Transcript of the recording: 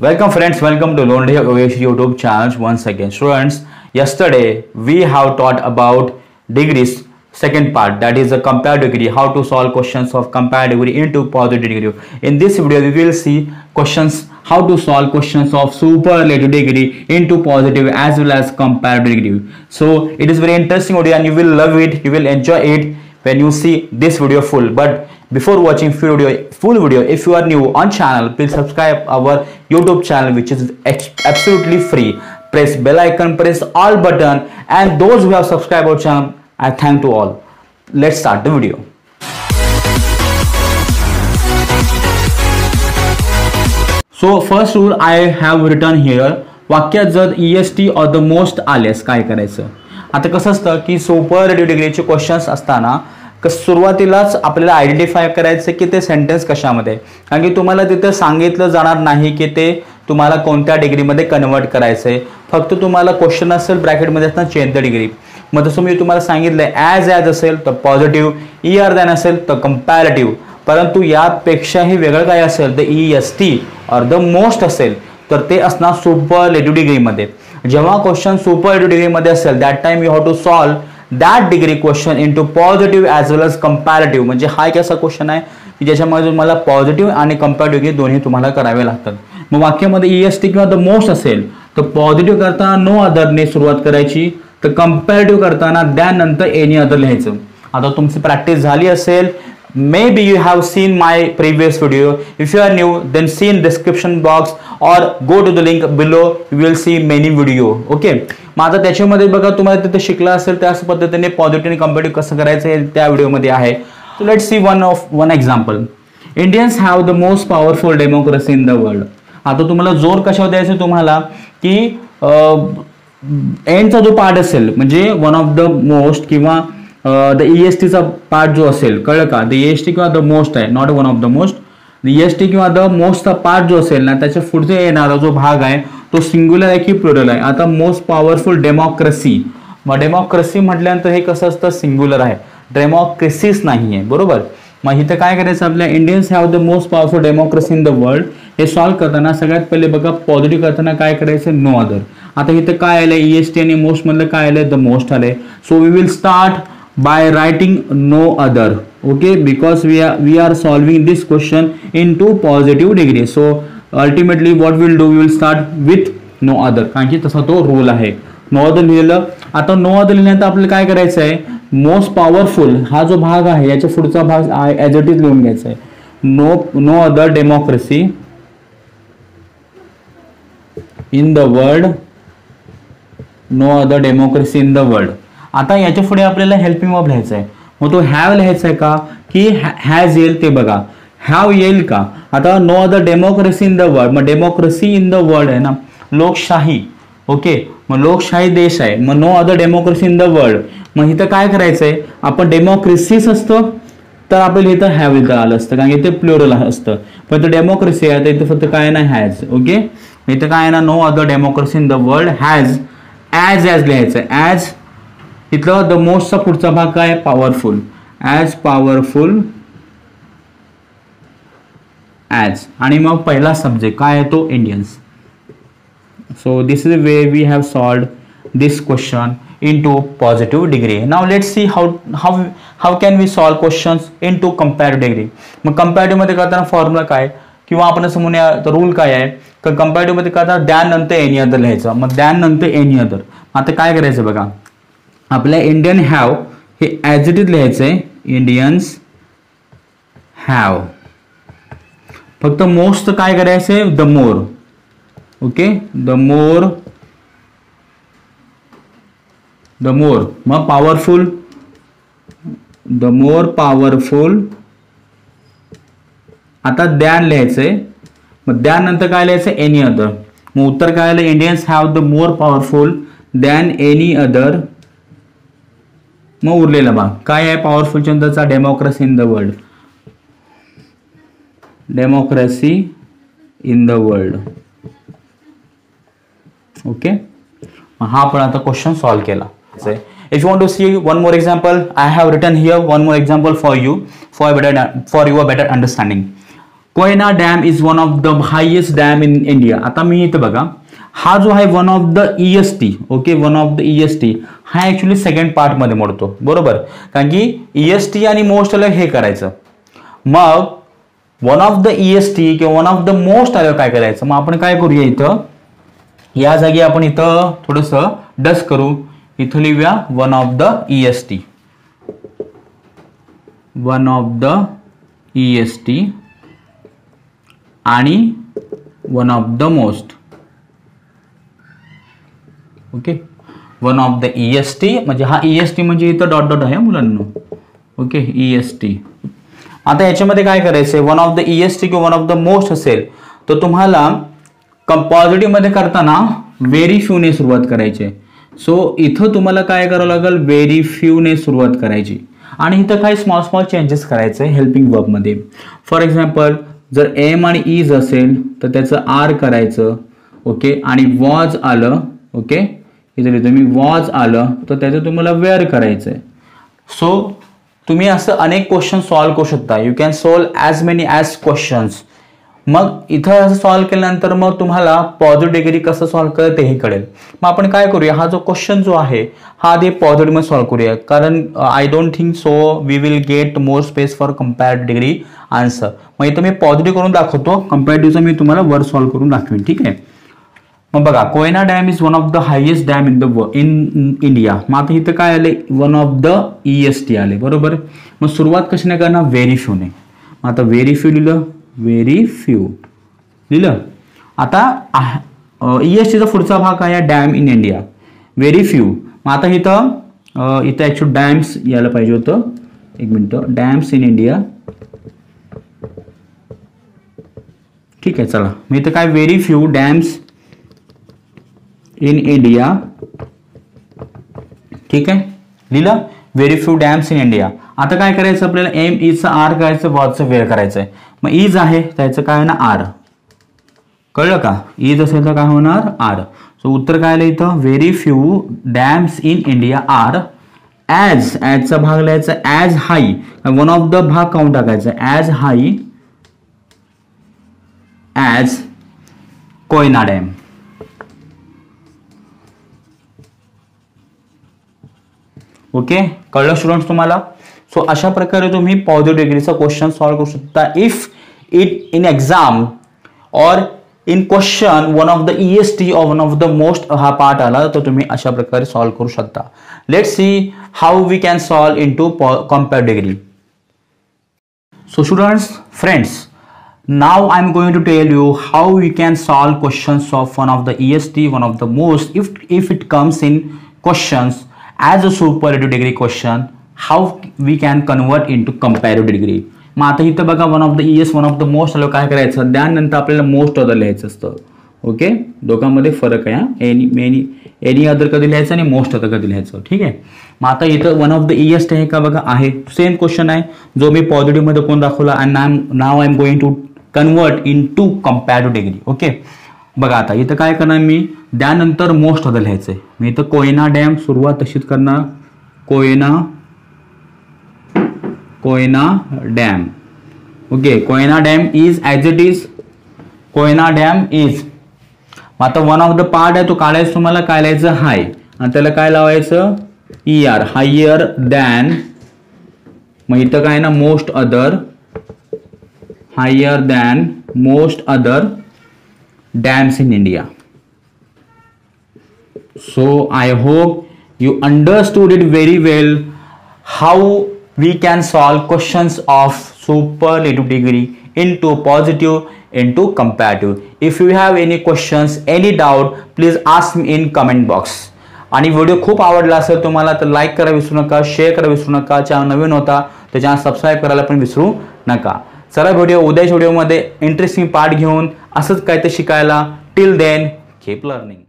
Welcome friends, welcome to Lonely OH YouTube channel once again. Students, yesterday we have taught about degrees second part. That is a compared degree how to solve questions of compared degree into positive degree. In this video we will see questions how to solve questions of superlative degree into positive as well as comparative degree. So it is very interesting video and you will love it. You will enjoy it when you see this video full. But before watching full video full video if you are new on channel please subscribe our youtube channel which is absolutely free press bell icon press all button and those who have subscribed our channel i thank to all let's start the video so first rule I have return here वाक्यात जर E S T or the most आलेस काय करायचं आता कसं असतं की सोपर radio डिग्रीचे questions असताना सुरुवातीलाच आपल्याला आयडेंटिफाय करायचं की ते सेंटेन्स कशामध्ये. कारण की तुम्हाला तिथं सांगितलं जाणार नाही की ते तुम्हाला कोणत्या डिग्रीमध्ये कन्वर्ट करायचं आहे फक्त तुम्हाला क्वेश्चन असेल ब्रॅकेटमध्ये असणार चेंज द डिग्री मग जसं मी तुम्हाला सांगितलं ॲज ॲज असेल तर पॉझिटिव्ह ई आर दॅन असेल तर कम्पॅरेटिव्ह परंतु यापेक्षाही वेगळं काय असेल तर E S T or the most असेल तर ते असणार सुपर सुपरलेटिव्ह डिग्रीमध्ये जेव्हा क्वेश्चन सुपर सुपरलेटिव्ह डिग्रीमध्ये असेल that time you have to solve that degree question into positive as well as comparative म्हणजे हा एक असा क्वेश्चन आहे की ज्याच्यामध्ये तुम्हाला पॉझिटिव्ह आणि कम्पॅरेटिव्ह हे दोन्ही तुम्हाला करावे लागतात. मग वाक्यामध्ये ई एस टी किंवा द मोस्ट असेल तर पॉझिटिव्ह करताना नो अदरने सुरुवात करायची तर कम्पॅरेटिव्ह करताना त्यानंतर एनी अदर लिहायचं. आता तुमची प्रॅक्टिस झाली असेल maybe you have seen my previous video. If you are new then see in description box or go to the link below. You will see many video okay? मग आता त्याच्यामध्ये बघा तुम्हाला तिथे शिकला असेल त्याच पद्धतीने पॉझिटिव्ह कम्पेटिव्ह कसं करायचं हे त्या व्हिडिओमध्ये आहे. So let see one of one example Indians have the most powerful democracy in the world आता तुम्हाला जोर कशावर द्यायचं तुम्हाला? की एंडचा जो पार्ट असेल म्हणजे वन ऑफ द मोस्ट किंवा द ई एस टीचा पार्ट जो असेल कळलं का? द एस टी किंवा द मोस्ट आहे not one of the most the S T किंवा द मोस्टचा पार्ट जो असेल ना त्याच्या पुढचे येणारा जो भाग आहे तो सिंग्युलर आहे की प्लुरल आहे? आता मोस्ट पॉवरफुल डेमोक्रेसी मग डेमोक्रेसी म्हटल्यानंतर हे कसं असतं? सिंग्युलर आहे. डेमोक्रेसीच नाही आहे बरोबर? मग इथं काय करायचं आपल्या Indians have the most powerful democracy in the world हे सॉल्व्ह करताना सगळ्यात पहिले बघा पॉझिटिव्ह करताना काय करायचं? नो अदर आता इथं काय आलंय? ई एस टी आणि मोस्ट मधलं काय आलंय? द मोस्ट आलंय. So we will start by writing no other okay because we are we are solving this question into positive degree so ultimately what we'll do we will start with no other कारण की तसा तो rule आहे no other लिहिलं आता no other लिहिल्यानंतर आपल्याला काय करायचं आहे मोस्ट पॉवरफुल हा जो भाग आहे याच्या पुढचा भाग ॲज इट इज लिहून घ्यायचा आहे no no other democracy in the world no other democracy in the world आता याच्यापुढे आपल्याला हेल्पिंग वर्ब लिहायचं आहे. मग तो हॅव लिहायचा आहे का? की हॅज येईल ते बघा. हॅव येईल का? आता no other democracy in the world मग डेमोक्रेसी इन द वर्ल्ड आहे ना? लोकशाही. ओके मग लोकशाही देश आहे. मग no other democracy in the world मग इथं काय करायचं आहे आपण डेमोक्रेसीच असतं तर आपल्याला इथं हॅव इथं आलं असतं. कारण इथे प्लुरल असतं. पण इथं डेमोक्रेसी आहे तर इथं फक्त काय ना? हॅज ओके इथं काय ना? No other democracy in the world has as as लिहायचं ॲज इथलं द मोस्टचा पुढचा भाग काय? पॉवरफुल ॲज पॉवरफुल ॲज आणि मग पहिला सब्जेक्ट काय आहे तो? Indians so this is way we have solved this question into positive degree now let see how how how can we solve questions into comparative degree मग कम्पॅरेटिव्हमध्ये करताना formula काय? किंवा आपण असं म्हणूया तर रूल काय आहे? तर कम्पॅरेटिव्हमध्ये करताना द्यानंतर एनी अदर लिहायचं. मग द्यानंतर एनी अदर आता काय करायचं बघा? आपल्या इंडियन हॅव हे ॲज इट इज लिहायचं आहे इंडियन्स हॅव फक्त मोस्ट काय करायचं आहे the more okay the more the more मग पॉवरफुल द मोर पॉवरफुल आता द्यान लिहायचंय. मग द्यानंतर काय लिहायचं एनी अदर मग उत्तर काय आलं? Indians have the more powerful than any other मग उरलेला भाग काय आहे? Powerful चंदचा democracy in the world democracy in the world okay हा पण आता क्वेश्चन सॉल्व केला. If you want to see one more example I have written here one more example for you for better for your better understanding Koyna dam is one of the highest dam in India आता मी इथं बघा. हा जो आहे one of the E S T okay one of the E S T हा actually second पार्टमध्ये मोडतो बरोबर? कारण की ई एस टी आणि मोस्ट आलं हे करायचं. मग one of the E S T किंवा वन ऑफ द मोस्ट आलं काय करायचं? मग आपण काय करूया इथं? या जागी आपण इथं थोडंसं डस करू. इथं लिहूया one of the E S T one of the E S T आणि one of the most okay one of the E S T म्हणजे हा ई एस टी म्हणजे इथं डॉट डॉट आहे मुलांना. ओके ई एस टी आता याच्यामध्ये काय करायचं one of the E S T किंवा वन ऑफ द मोस्ट असेल तर तुम्हाला मध्ये करताना व्हेरी फ्यूने सुरुवात करायची सो इथं तुम्हाला काय करावं लागेल? व्हेरी फ्यूने सुरुवात करायची. आणि इथं काही स्मॉल स्मॉल चेंजेस करायचे हेल्पिंग वर्बमध्ये फॉर एक्झाम्पल जर एम आणि इज असेल तर त्याचं आर करायचं. ओके आणि वॉज आलं. ओके इथे तुम्ही वॉज आलं तर त्याचं तुम्हाला वेअर करायचं आहे सो तुम्ही असं अनेक क्वेश्चन सॉल्व्ह करू शकता. You can solve as many as questions मग इथं असं सॉल्व्ह केल्यानंतर मग तुम्हाला पॉझिटिव्ह डिग्री कसं सॉल्व्ह करत तेही कळेल. मग आपण काय करूया? हा जो क्वेश्चन जो आहे हा आधी पॉझिटिव्हमध्ये सॉल्व्ह करूया. कारण I don't think so we will get more space for comparative degree answer मग इथं मी पॉझिटिव्ह करून दाखवतो. कम्पॅरेटिव्हचं मी तुम्हाला वर सॉल्व्ह करून दाखवेन. ठीक आहे? मग बघा Koyna dam is one of the highest dam in the in India मग आता इथं काय आले? One of the E S T आले बरोबर? मग सुरुवात कशी नाही करणार व्हेरी फ्यूने मग आता व्हेरी फ्यू लिहिलं? व्हेरी फ्यू लिहिलं? आता ई एस टीचा पुढचा भाग आहे dam in India very few मग आता इथं इथं ॲक्च्युअल डॅम्स यायला पाहिजे होतं. एक मिनटं. डॅम्स इन इंडिया ठीक आहे चला. मग इथं काय? Very few dams in India ठीक आहे? लिहिलं? Very few dams in India आता काय करायचं आपल्याला? एम ईचं e आर करायचं वॉजचं वेळ करायचं आहे मग e ईज आहे त्याचं काय ना आर कळलं का? E ईज असेल तर काय होणार? आर सो उत्तर काय आलं इथं? Very few dams in India are as ॲजचा भाग लिहायचा as high one of the भाग काउंट टाकायचा. As high as Koyna dam. Okay कळलं स्टुडंट्स तुम्हाला? सो अशा प्रकारे तुम्ही पॉझिटिव्ह डिग्रीचा क्वेश्चन सॉल्व्ह करू शकता. If it in exam or in question one of the E S T one of the most हा पार्ट आला, तर तुम्ही अशा प्रकारे सॉल्व्ह करू शकता. Let see how we can solve into compare degree so students friends now i'm going to tell you how we can solve questions of one of the est one of the most, if if it comes in as a superlative degree question how we can convert into comparative degree मग आता इथं बघा one of the E S one of the most आलं काय करायचं? त्यानंतर आपल्याला most other लिहायचं असतं. ओके दोघांमध्ये फरक आहे एनी मेनी एनी अदर कधी लिहायचं आणि मोस्ट अदर कधी लिहायचं? ठीक आहे? मग आता इथं वन ऑफ द इयस्ट आहे का बघा आहे. सेम क्वेश्चन आहे. जो मी पॉझिटिव्हमध्ये कोण दाखवला अँड नाय now I am going to convert into comparative degree okay बघा आता इथं काय करणार मी? त्यानंतर मोस्ट अदर लिहायचं आहे मी इथं कोयना डॅम सुरुवात तशीच करणार. Koyna Koyna dam okay Koyna dam is as it is Koyna dam is आता वन ऑफ द पार्ट आहे तो काढायचं तुम्हाला काय लिहायचं? हाय आणि त्याला काय लावायचं? ई आर हायर दॅन मग इथं काय ना most other higher than most other dams in India. so i hope you understood it very well how we can solve questions of superlative degree into positive into comparative if you have any questions any doubt please ask me in comment box आणि video खूप आवडला असेल तुम्हाला तर like करा विसरू नका share करा विसरू नका चॅनल नवीन होता तर चॅनल सबस्क्राईब करायला पण विसरू नका चला व्हिडिओ उद्याच्या व्हिडिओमध्ये इंटरेस्टिंग पार्ट घेऊन असंच काय ते शिकायला. Till then keep learning